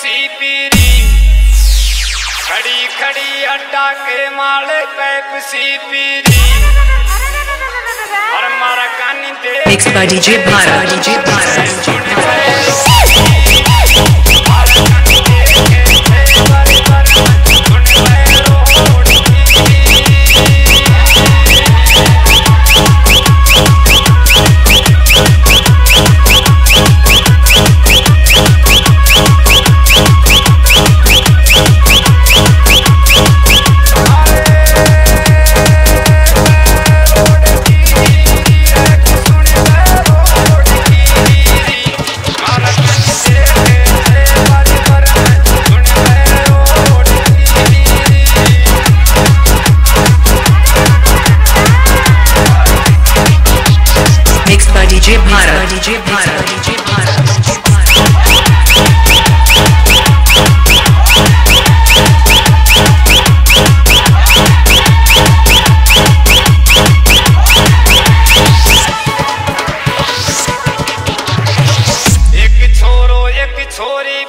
Pepsi पीरी। खड़ी खड़ी अड्डा के माले पैप सी पीरी। और मारा कानी दे। Mix by DJ Bharat. DJ Bharat. DJ Bharat DJ Bharat DJ छोरी